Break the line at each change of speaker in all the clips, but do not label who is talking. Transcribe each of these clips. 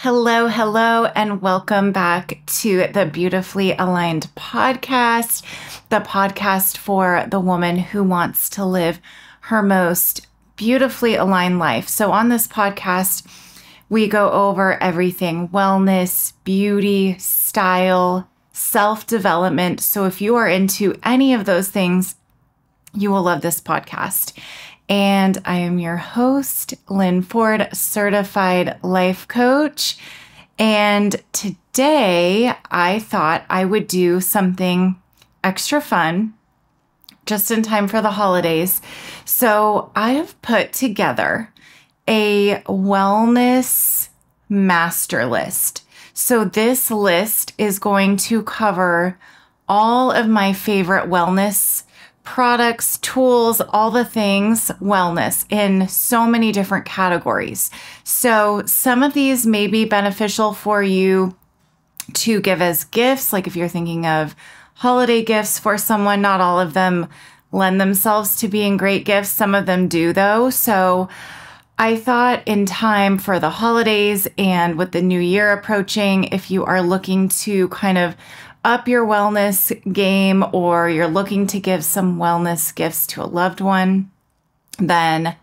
Hello, hello, and welcome back to the Beautifully Aligned podcast, the podcast for the woman who wants to live her most beautifully aligned life. So, on this podcast, we go over everything wellness, beauty, style, self development. So, if you are into any of those things, you will love this podcast. And I am your host, Lynn Ford, certified life coach. And today I thought I would do something extra fun just in time for the holidays. So I have put together a wellness master list. So this list is going to cover all of my favorite wellness products, tools, all the things wellness in so many different categories. So, some of these may be beneficial for you to give as gifts, like if you're thinking of holiday gifts for someone, not all of them lend themselves to being great gifts. Some of them do, though. So, I thought in time for the holidays and with the new year approaching, if you are looking to kind of up your wellness game or you're looking to give some wellness gifts to a loved one, then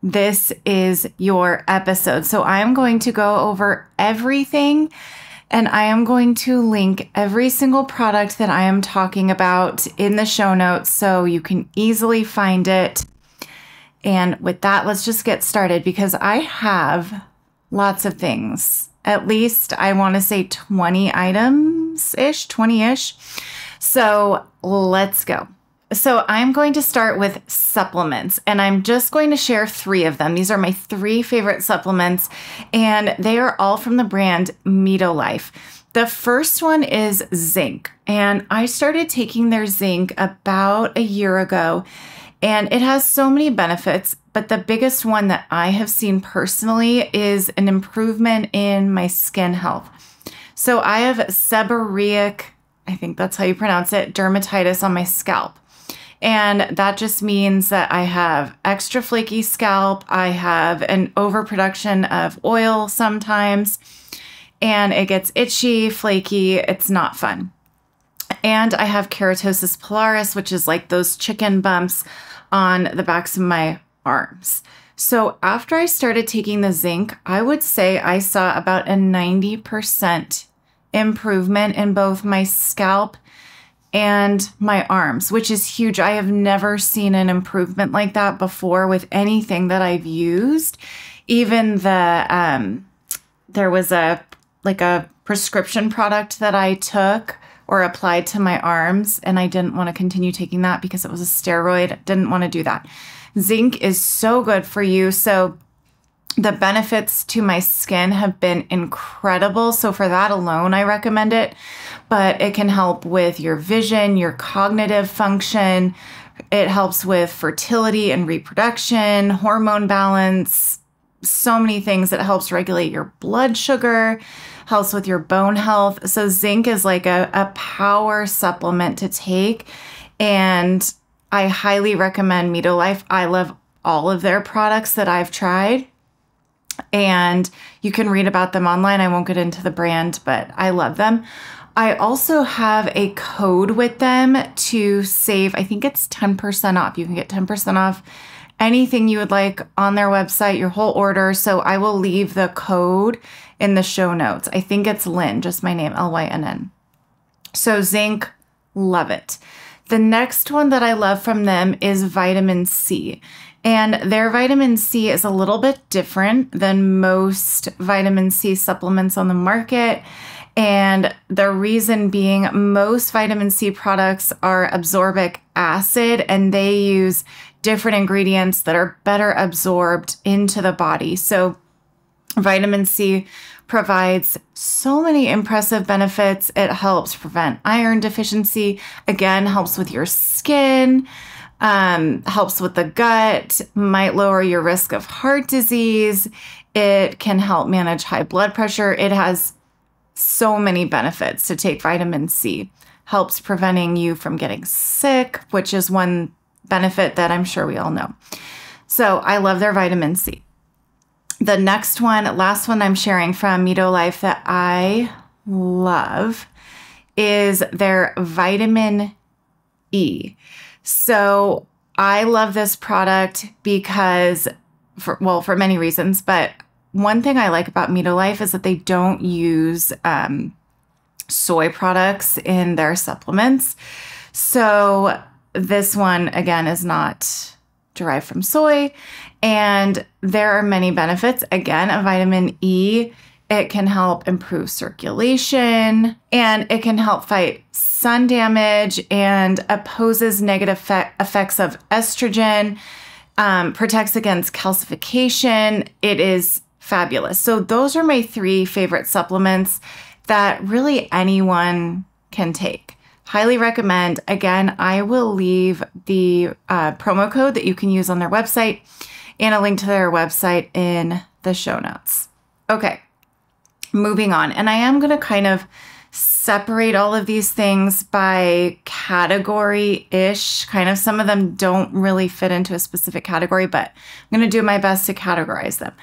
this is your episode. So I'm going to go over everything and I am going to link every single product that I am talking about in the show notes so you can easily find it. And with that, let's just get started because I have lots of things at least I want to say 20 items ish, 20 ish. So let's go. So I'm going to start with supplements and I'm just going to share three of them. These are my three favorite supplements and they are all from the brand Life. The first one is zinc and I started taking their zinc about a year ago and it has so many benefits. But the biggest one that I have seen personally is an improvement in my skin health. So I have seborrheic, I think that's how you pronounce it, dermatitis on my scalp. And that just means that I have extra flaky scalp. I have an overproduction of oil sometimes, and it gets itchy, flaky. It's not fun. And I have keratosis pilaris, which is like those chicken bumps on the backs of my arms. So after I started taking the zinc, I would say I saw about a 90% improvement in both my scalp and my arms, which is huge. I have never seen an improvement like that before with anything that I've used. Even the um there was a like a prescription product that I took or applied to my arms and I didn't want to continue taking that because it was a steroid. Didn't want to do that. Zinc is so good for you. So the benefits to my skin have been incredible. So for that alone, I recommend it. But it can help with your vision, your cognitive function. It helps with fertility and reproduction, hormone balance, so many things. It helps regulate your blood sugar, helps with your bone health. So zinc is like a, a power supplement to take. And I highly recommend Life. I love all of their products that I've tried. And you can read about them online. I won't get into the brand, but I love them. I also have a code with them to save, I think it's 10% off. You can get 10% off anything you would like on their website, your whole order. So I will leave the code in the show notes. I think it's Lynn, just my name, L Y N N. So zinc, love it. The next one that I love from them is vitamin C. And their vitamin C is a little bit different than most vitamin C supplements on the market. And the reason being, most vitamin C products are absorbic acid and they use different ingredients that are better absorbed into the body. So, vitamin C provides so many impressive benefits. It helps prevent iron deficiency, again, helps with your skin, um, helps with the gut, might lower your risk of heart disease. It can help manage high blood pressure. It has so many benefits to take vitamin C. Helps preventing you from getting sick, which is one benefit that I'm sure we all know. So I love their vitamin C. The next one, last one I'm sharing from Mito Life that I love is their vitamin E. So I love this product because, for, well, for many reasons, but one thing I like about Mito Life is that they don't use um, soy products in their supplements. So this one, again, is not derived from soy. And there are many benefits. Again, a vitamin E, it can help improve circulation and it can help fight sun damage and opposes negative fe- effects of estrogen, um, protects against calcification. It is fabulous. So, those are my three favorite supplements that really anyone can take. Highly recommend. Again, I will leave the uh, promo code that you can use on their website and a link to their website in the show notes. Okay, moving on. And I am going to kind of separate all of these things by category ish. Kind of some of them don't really fit into a specific category, but I'm going to do my best to categorize them.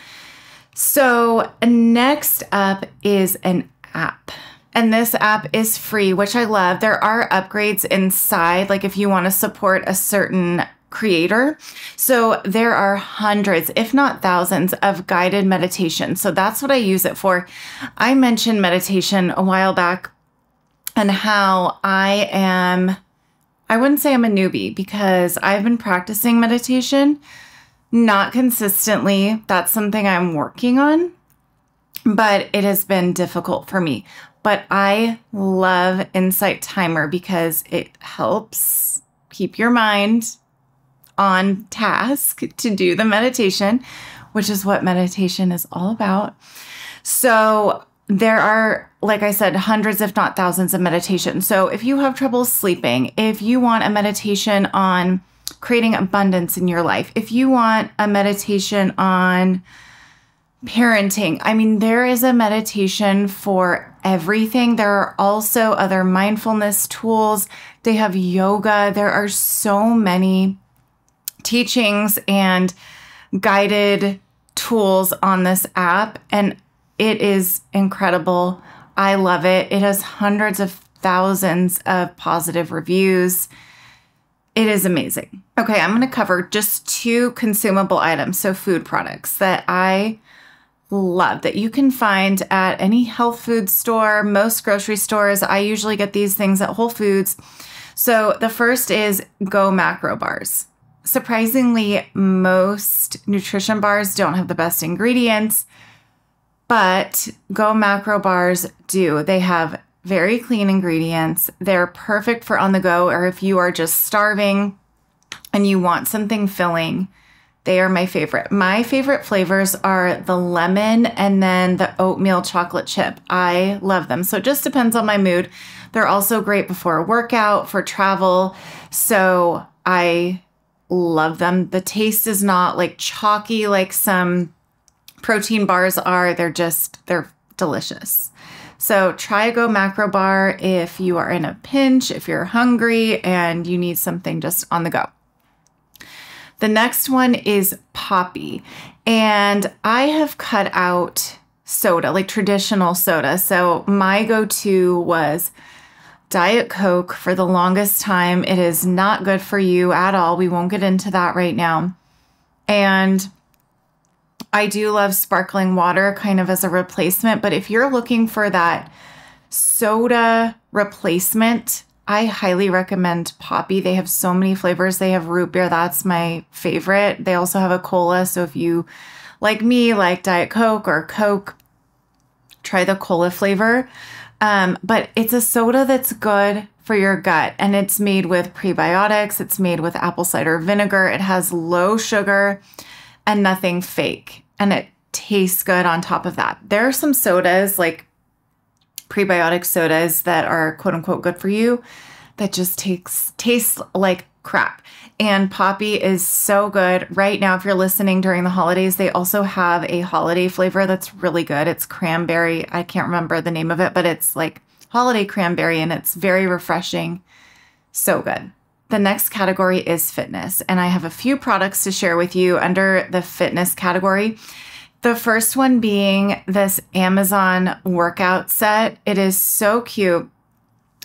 So, next up is an app. And this app is free, which I love. There are upgrades inside, like if you want to support a certain creator. So there are hundreds, if not thousands, of guided meditations. So that's what I use it for. I mentioned meditation a while back and how I am, I wouldn't say I'm a newbie because I've been practicing meditation, not consistently. That's something I'm working on, but it has been difficult for me. But I love Insight Timer because it helps keep your mind on task to do the meditation, which is what meditation is all about. So there are, like I said, hundreds, if not thousands, of meditations. So if you have trouble sleeping, if you want a meditation on creating abundance in your life, if you want a meditation on parenting, I mean, there is a meditation for everything. There are also other mindfulness tools. They have yoga. There are so many teachings and guided tools on this app, and it is incredible. I love it. It has hundreds of thousands of positive reviews. It is amazing. Okay, I'm going to cover just two consumable items, so food products that I love that you can find at any health food store, most grocery stores. I usually get these things at Whole Foods. So the first is Go Macro Bars. Surprisingly, most nutrition bars don't have the best ingredients, but Go Macro bars do. They have very clean ingredients. They're perfect for on the go or if you are just starving and you want something filling. They are my favorite. My favorite flavors are the lemon and then the oatmeal chocolate chip. I love them. So it just depends on my mood. They're also great before a workout, for travel. So I love them. The taste is not like chalky like some protein bars are. They're just, they're delicious. So try a Go Macro Bar if you are in a pinch, if you're hungry and you need something just on the go. The next one is poppy. And I have cut out soda, like traditional soda. So my go to was Diet Coke for the longest time. It is not good for you at all. We won't get into that right now. And I do love sparkling water kind of as a replacement, but if you're looking for that soda replacement, I highly recommend Poppy. They have so many flavors. They have root beer, that's my favorite. They also have a cola. So if you, like me, like Diet Coke or Coke, try the cola flavor. Um, but it's a soda that's good for your gut and it's made with prebiotics, it's made with apple cider vinegar, it has low sugar and nothing fake, and it tastes good on top of that. There are some sodas like prebiotic sodas that are quote unquote good for you that just takes tastes like crap. And Poppy is so good. Right now, if you're listening during the holidays, they also have a holiday flavor that's really good. It's cranberry. I can't remember the name of it, but it's like holiday cranberry and it's very refreshing. So good. The next category is fitness. And I have a few products to share with you under the fitness category. The first one being this Amazon workout set. It is so cute.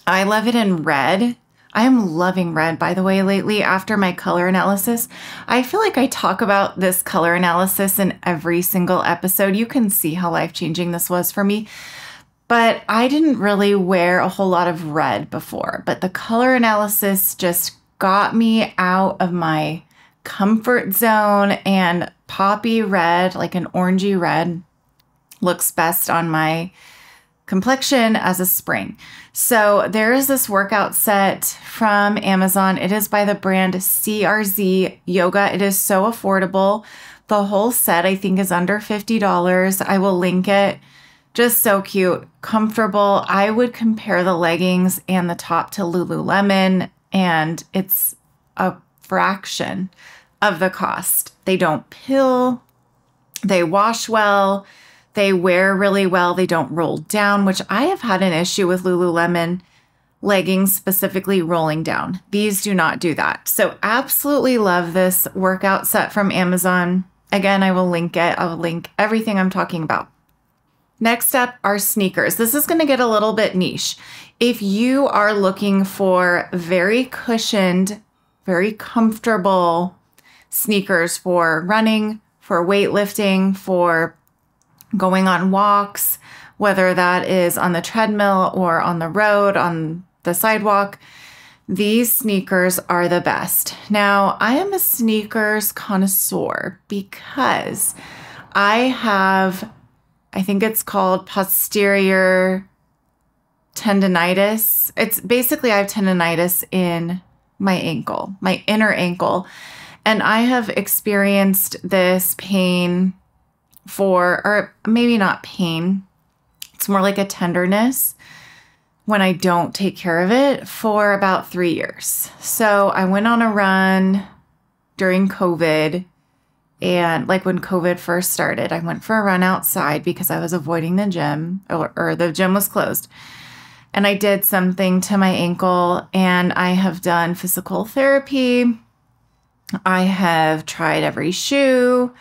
I love it in red. I am loving red, by the way, lately after my color analysis. I feel like I talk about this color analysis in every single episode. You can see how life changing this was for me. But I didn't really wear a whole lot of red before, but the color analysis just got me out of my comfort zone and poppy red, like an orangey red, looks best on my complexion as a spring. So there is this workout set from Amazon. It is by the brand CRZ Yoga. It is so affordable. The whole set I think is under $50. I will link it. Just so cute, comfortable. I would compare the leggings and the top to Lululemon and it's a fraction of the cost. They don't pill. They wash well they wear really well. They don't roll down, which I have had an issue with Lululemon leggings specifically rolling down. These do not do that. So, absolutely love this workout set from Amazon. Again, I will link it. I will link everything I'm talking about. Next up are sneakers. This is going to get a little bit niche. If you are looking for very cushioned, very comfortable sneakers for running, for weightlifting, for going on walks, whether that is on the treadmill or on the road, on the sidewalk. These sneakers are the best. Now, I am a sneakers connoisseur because I have, I think it's called posterior tendonitis. It's basically I have tendonitis in my ankle, my inner ankle. And I have experienced this pain for, or maybe not pain, it's more like a tenderness when I don't take care of it for about three years. So I went on a run during COVID. And like when COVID first started, I went for a run outside because I was avoiding the gym or, or the gym was closed. And I did something to my ankle, and I have done physical therapy. I have tried every shoe,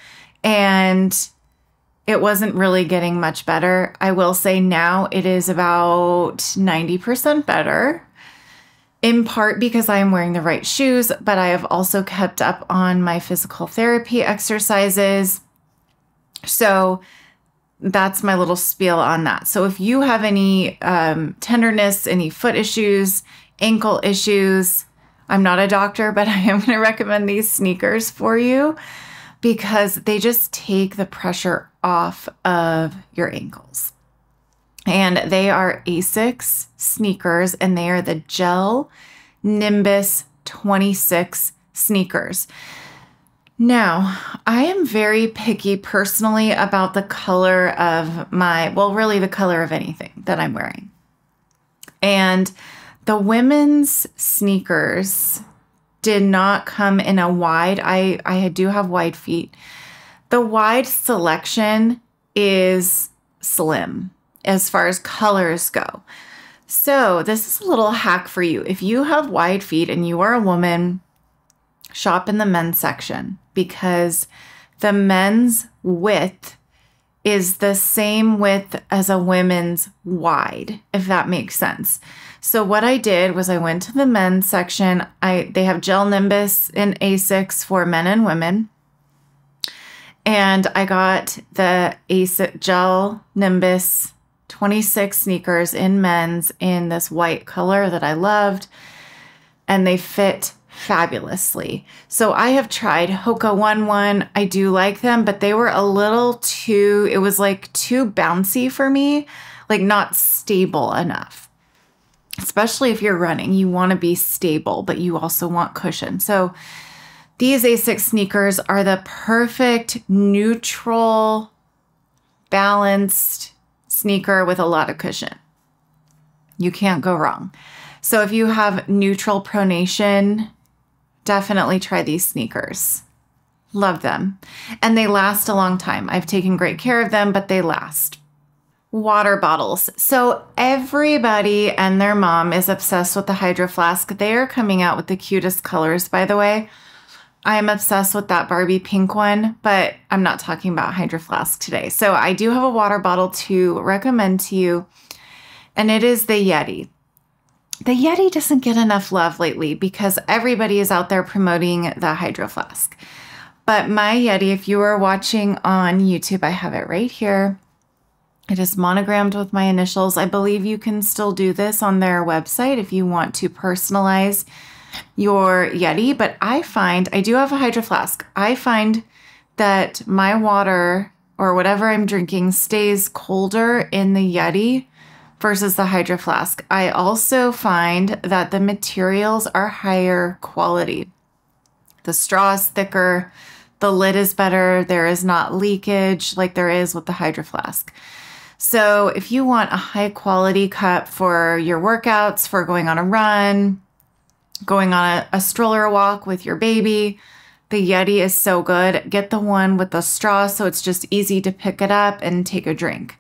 and it wasn't really getting much better. I will say now it is about 90% better, in part because I am wearing the right shoes, but I have also kept up on my physical therapy exercises. So that's my little spiel on that. So if you have any um, tenderness, any foot issues, ankle issues, I'm not a doctor, but I am going to recommend these sneakers for you because they just take the pressure off of your ankles. And they are Asics sneakers, and they are the Gel Nimbus 26 sneakers. Now, I am very picky personally about the color of my, well, really the color of anything that I'm wearing. And the women's sneakers did not come in a wide. I I do have wide feet. The wide selection is slim as far as colors go. So, this is a little hack for you. If you have wide feet and you are a woman, shop in the men's section because the men's width is the same width as a women's wide, if that makes sense. So what I did was I went to the men's section. I they have gel nimbus in Asics for men and women. And I got the Asics gel nimbus 26 sneakers in men's in this white color that I loved. And they fit fabulously. So I have tried Hoka One One. I do like them, but they were a little too, it was like too bouncy for me, like not stable enough especially if you're running, you want to be stable, but you also want cushion. So these Asics sneakers are the perfect neutral, balanced sneaker with a lot of cushion. You can't go wrong. So if you have neutral pronation, definitely try these sneakers. Love them. And they last a long time. I've taken great care of them, but they last water bottles. So everybody and their mom is obsessed with the Hydro Flask. They are coming out with the cutest colors, by the way. I am obsessed with that Barbie pink one, but I'm not talking about Hydro Flask today. So I do have a water bottle to recommend to you, and it is the Yeti. The Yeti doesn't get enough love lately because everybody is out there promoting the Hydro Flask. But my Yeti, if you are watching on YouTube, I have it right here. It is monogrammed with my initials. I believe you can still do this on their website if you want to personalize your Yeti. But I find, I do have a hydro flask. I find that my water or whatever I'm drinking stays colder in the Yeti versus the hydro flask. I also find that the materials are higher quality. The straw is thicker, the lid is better, there is not leakage like there is with the hydro flask. So, if you want a high quality cup for your workouts, for going on a run, going on a, a stroller walk with your baby, the Yeti is so good. Get the one with the straw so it's just easy to pick it up and take a drink.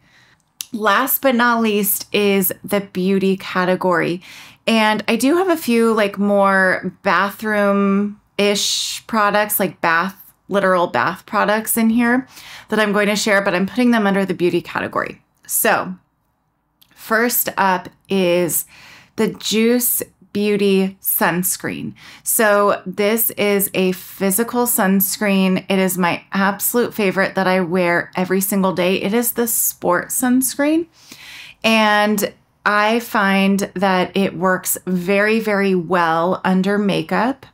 Last but not least is the beauty category. And I do have a few like more bathroom ish products, like bath, literal bath products in here that I'm going to share, but I'm putting them under the beauty category. So, first up is the Juice Beauty sunscreen. So, this is a physical sunscreen. It is my absolute favorite that I wear every single day. It is the sport sunscreen. And I find that it works very, very well under makeup.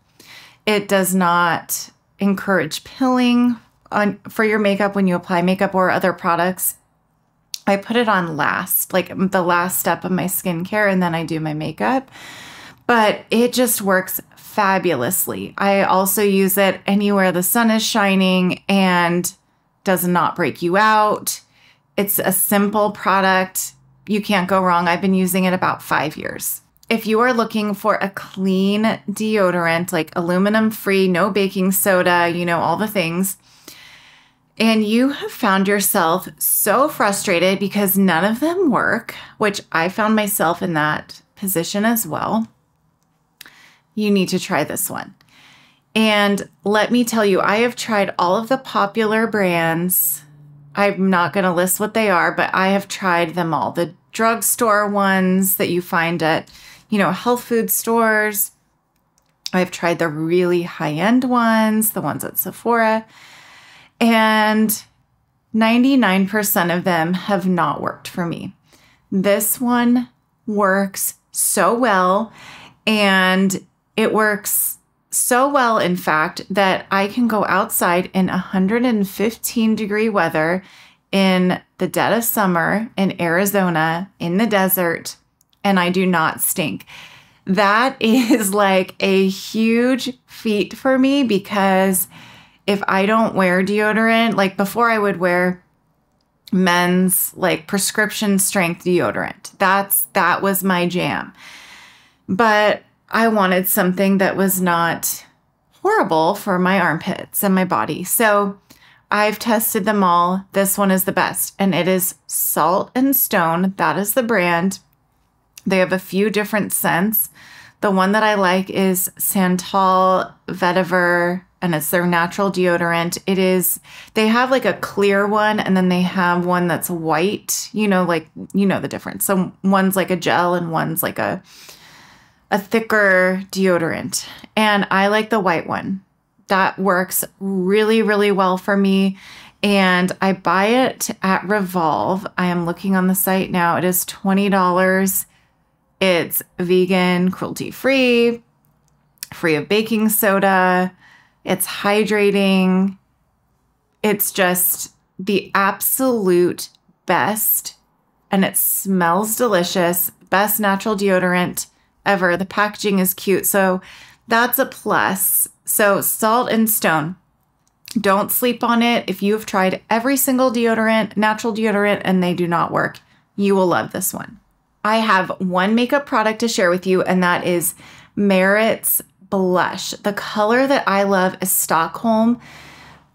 It does not encourage pilling on, for your makeup when you apply makeup or other products. I put it on last, like the last step of my skincare, and then I do my makeup. But it just works fabulously. I also use it anywhere the sun is shining and does not break you out. It's a simple product. You can't go wrong. I've been using it about five years. If you are looking for a clean deodorant, like aluminum free, no baking soda, you know, all the things, and you have found yourself so frustrated because none of them work, which I found myself in that position as well, you need to try this one. And let me tell you, I have tried all of the popular brands. I'm not going to list what they are, but I have tried them all. The drugstore ones that you find at, you know, health food stores. I've tried the really high end ones, the ones at Sephora. And 99% of them have not worked for me. This one works so well. And it works so well, in fact, that I can go outside in 115 degree weather in the dead of summer in Arizona in the desert, and I do not stink. That is like a huge feat for me because if I don't wear deodorant, like before I would wear men's like prescription strength deodorant. That's that was my jam. But I wanted something that was not horrible for my armpits and my body. So I've tested them all. This one is the best, and it is Salt and Stone. That is the brand. They have a few different scents. The one that I like is Santal Vetiver and it's their natural deodorant. It is, they have like a clear one and then they have one that's white, you know, like, you know, the difference. So one's like a gel and one's like a, a thicker deodorant. And I like the white one. That works really, really well for me. And I buy it at Revolve. I am looking on the site now. It is $20. It's vegan, cruelty free, free of baking soda it's hydrating. It's just the absolute best. And it smells delicious. Best natural deodorant ever. The packaging is cute. So that's a plus. So, salt and stone. Don't sleep on it. If you have tried every single deodorant, natural deodorant, and they do not work, you will love this one. I have one makeup product to share with you, and that is Merit's blush. The color that I love is Stockholm.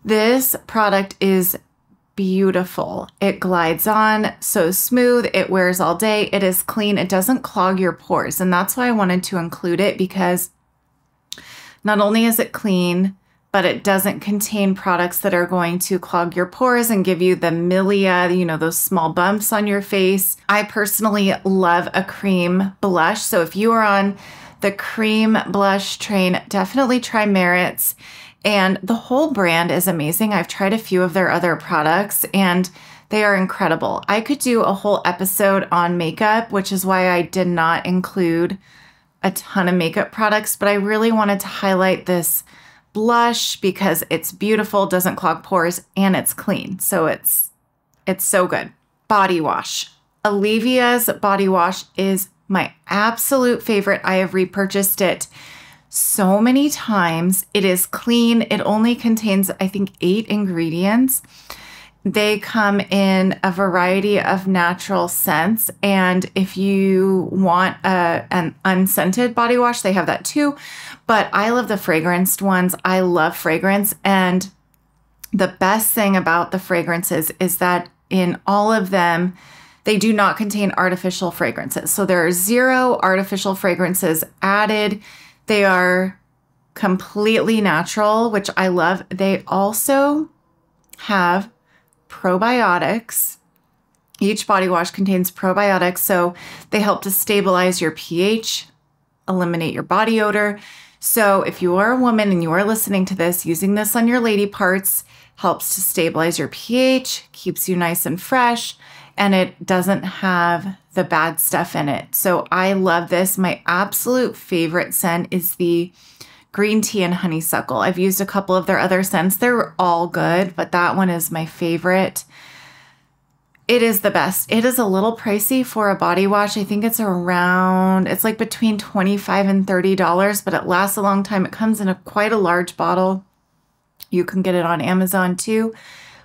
This product is beautiful. It glides on so smooth. It wears all day. It is clean. It doesn't clog your pores. And that's why I wanted to include it because not only is it clean, but it doesn't contain products that are going to clog your pores and give you the milia, you know, those small bumps on your face. I personally love a cream blush. So if you are on the cream blush train, definitely try Merit's. And the whole brand is amazing. I've tried a few of their other products and they are incredible. I could do a whole episode on makeup, which is why I did not include a ton of makeup products, but I really wanted to highlight this blush because it's beautiful, doesn't clog pores, and it's clean. So it's it's so good. Body wash. Alevea's body wash is my absolute favorite. I have repurchased it so many times. It is clean. It only contains, I think, eight ingredients. They come in a variety of natural scents. And if you want a, an unscented body wash, they have that too. But I love the fragranced ones. I love fragrance. And the best thing about the fragrances is that in all of them, they do not contain artificial fragrances. So there are zero artificial fragrances added. They are completely natural, which I love. They also have probiotics. Each body wash contains probiotics, so they help to stabilize your pH, eliminate your body odor. So, if you are a woman and you are listening to this, using this on your lady parts helps to stabilize your pH, keeps you nice and fresh, and it doesn't have the bad stuff in it. So, I love this. My absolute favorite scent is the green tea and honeysuckle. I've used a couple of their other scents. They're all good, but that one is my favorite. It is the best. It is a little pricey for a body wash. I think it's around, it's like between 25 and $30, but it lasts a long time. It comes in a quite a large bottle. You can get it on Amazon too,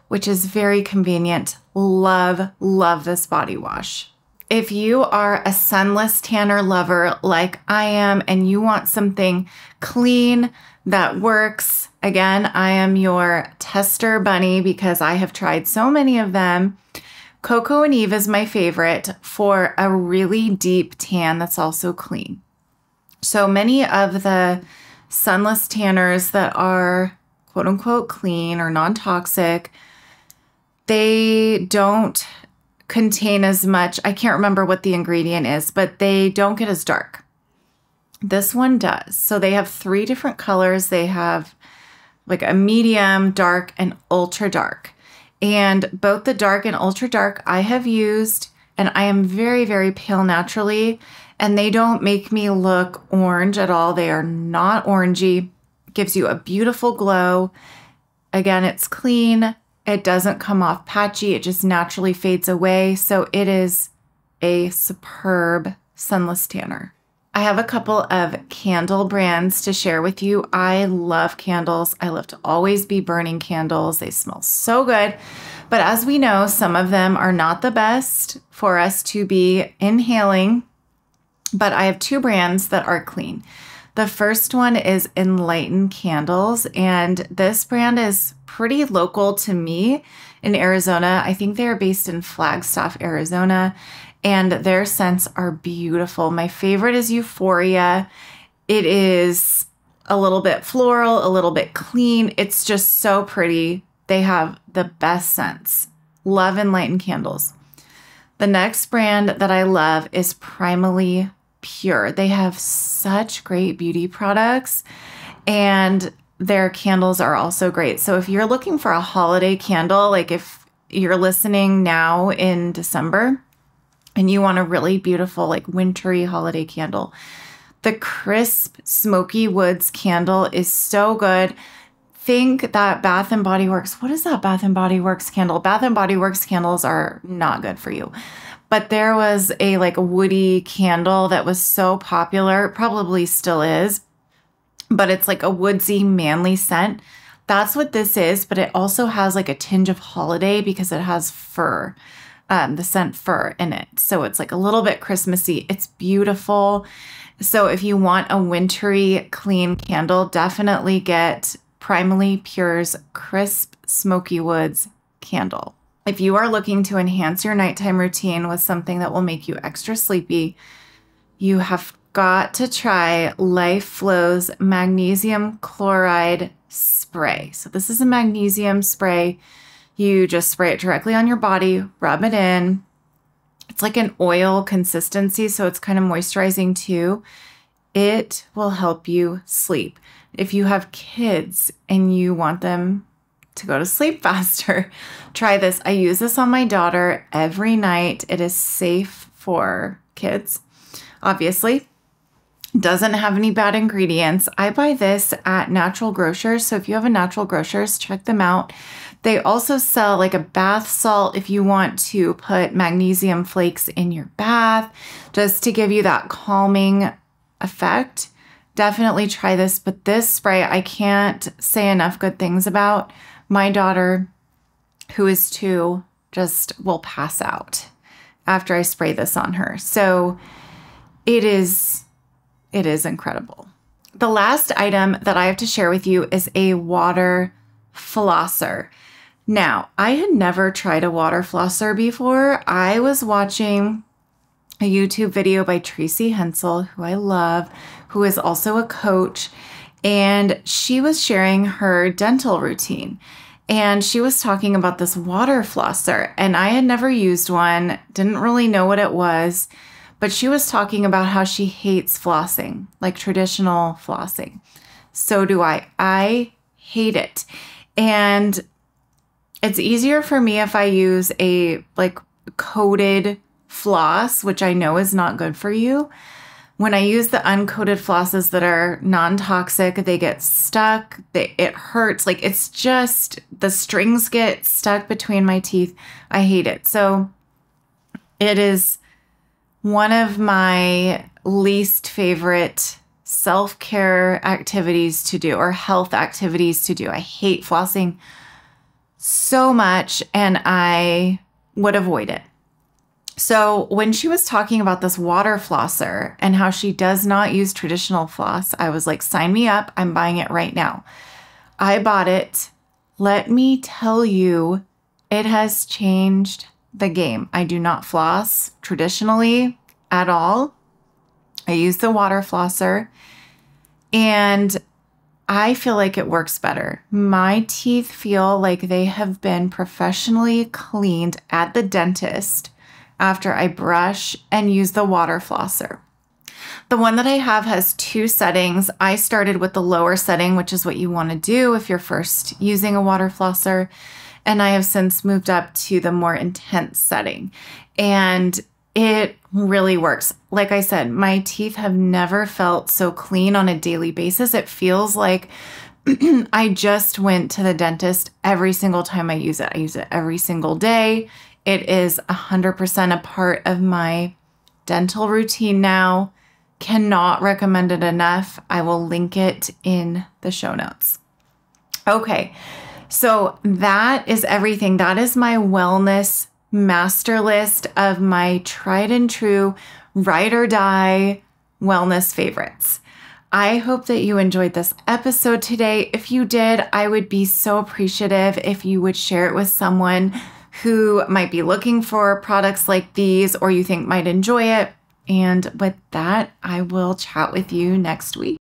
which is very convenient. Love, love this body wash. If you are a sunless tanner lover like I am and you want something clean that works, again, I am your tester bunny because I have tried so many of them. Coco and Eve is my favorite for a really deep tan that's also clean. So many of the sunless tanners that are quote unquote clean or non toxic, they don't contain as much. I can't remember what the ingredient is, but they don't get as dark. This one does. So they have three different colors. They have like a medium, dark, and ultra dark. And both the dark and ultra dark I have used, and I am very, very pale naturally, and they don't make me look orange at all. They are not orangey. Gives you a beautiful glow. Again, it's clean, it doesn't come off patchy, it just naturally fades away. So it is a superb sunless tanner. I have a couple of candle brands to share with you. I love candles. I love to always be burning candles. They smell so good. But as we know, some of them are not the best for us to be inhaling. But I have two brands that are clean. The first one is Enlighten Candles, and this brand is pretty local to me in Arizona. I think they are based in Flagstaff, Arizona, and their scents are beautiful. My favorite is Euphoria. It is a little bit floral, a little bit clean. It's just so pretty. They have the best scents. Love Enlighten Candles. The next brand that I love is Primally pure. They have such great beauty products and their candles are also great. So if you're looking for a holiday candle, like if you're listening now in December and you want a really beautiful, like wintry holiday candle, the crisp smoky woods candle is so good. Think that Bath and Body Works. What is that Bath and Body Works candle? Bath and Body Works candles are not good for you but there was a like woody candle that was so popular, probably still is, but it's like a woodsy, manly scent. That's what this is, but it also has like a tinge of holiday because it has fir, um, the scent fir in it. So it's like a little bit Christmassy. It's beautiful. So if you want a wintry, clean candle, definitely get Primally Pure's Crisp Smoky Woods candle. If you are looking to enhance your nighttime routine with something that will make you extra sleepy, you have got to try LifeFlo's magnesium chloride spray. So, this is a magnesium spray. You just spray it directly on your body, rub it in. It's like an oil consistency, so it's kind of moisturizing too. It will help you sleep. If you have kids and you want them to go to sleep faster, try this. I use this on my daughter every night. It is safe for kids, obviously. Doesn't have any bad ingredients. I buy this at Natural Grocers. So if you have a Natural Grocers, check them out. They also sell like a bath salt if you want to put magnesium flakes in your bath just to give you that calming effect. Definitely try this, but this spray I can't say enough good things about. My daughter, who is two, just will pass out after I spray this on her. So it is it is incredible. The last item that I have to share with you is a water flosser. Now, I had never tried a water flosser before. I was watching a YouTube video by Tracy Hensel, who I love, who is also a coach, and she was sharing her dental routine. And she was talking about this water flosser, and I had never used one, didn't really know what it was, but she was talking about how she hates flossing, like traditional flossing. So do I. I hate it. And it's easier for me if I use a like coated floss, which I know is not good for you. When I use the uncoated flosses that are non toxic, they get stuck. They, it hurts. Like it's just the strings get stuck between my teeth. I hate it. So it is one of my least favorite self care activities to do or health activities to do. I hate flossing so much and I would avoid it. So, when she was talking about this water flosser and how she does not use traditional floss, I was like, sign me up. I'm buying it right now. I bought it. Let me tell you, it has changed the game. I do not floss traditionally at all. I use the water flosser and I feel like it works better. My teeth feel like they have been professionally cleaned at the dentist after I brush and use the water flosser. The one that I have has two settings. I started with the lower setting, which is what you want to do if you're first using a water flosser. And I have since moved up to the more intense setting. And it really works. Like I said, my teeth have never felt so clean on a daily basis. It feels like I just went to the dentist every single time I use it. I use it every single day. It is 100% a part of my dental routine now. Cannot recommend it enough. I will link it in the show notes. Okay, so that is everything. That is my wellness master list of my tried and true ride or die wellness favorites. I hope that you enjoyed this episode today. If you did, I would be so appreciative if you would share it with someone who might be looking for products like these or you think might enjoy it. And with that, I will chat with you next week.